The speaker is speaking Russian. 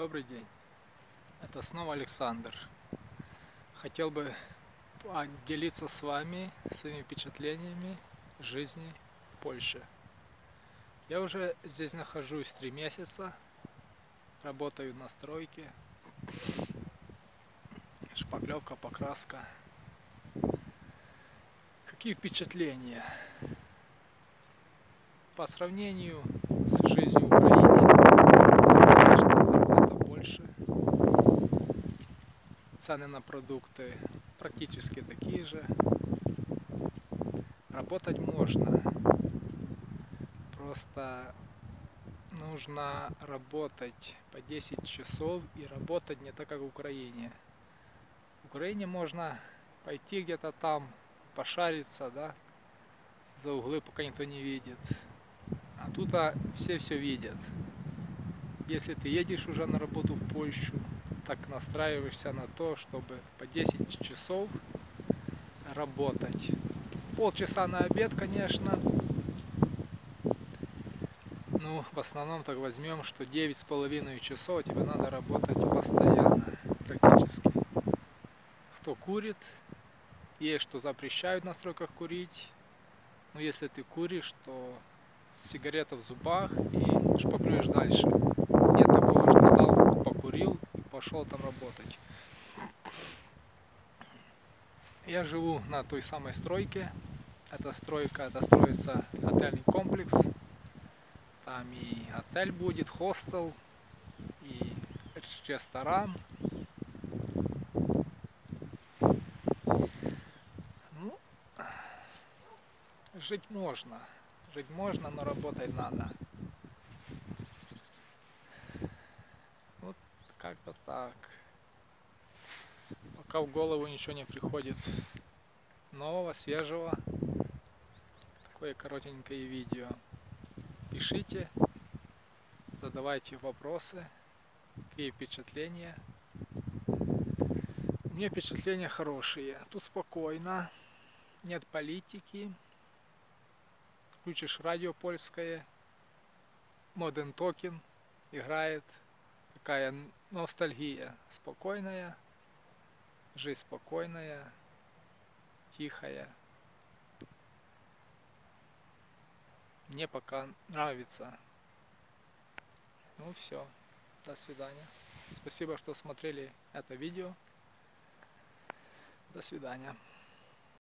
Добрый день. Это снова Александр. Хотел бы поделиться с вами своими впечатлениями жизни в Польше. Я уже здесь нахожусь три месяца, работаю на стройке, шпаклевка, покраска. Какие впечатления? По сравнению с жизнью в Украине, конечно, зарплата больше, цены на продукты практически такие же. Работать можно, просто нужно работать по 10 часов и работать не так, как в Украине. В Украине можно пойти где-то там, пошариться, да, за углы, пока никто не видит. А тут а, все все видят. Если ты едешь уже на работу в Польшу, так настраиваешься на то, чтобы по 10 часов работать. Полчаса на обед, конечно. Ну, в основном так возьмем, что 9,5 часов тебе надо работать постоянно, практически. Кто курит, есть что запрещают на стройках курить. Но если ты куришь, то сигарета в зубах и шпаклюешь дальше. Нет такого, что стал, покурил и пошел там работать. Я живу на той самой стройке. Эта стройка, это строится отельный комплекс. Там и отель будет, хостел, и ресторан. Ну, жить можно. Жить можно, но работать надо. Так. Пока в голову ничего не приходит нового, свежего. Такое коротенькое видео. Пишите, задавайте вопросы, какие впечатления. У меня впечатления хорошие. Тут спокойно, нет политики включишь радио польское, Modern Talking играет, такая ностальгия, спокойная, жизнь спокойная, тихая. Мне пока нравится. Ну все, до свидания. Спасибо, что смотрели это видео. До свидания.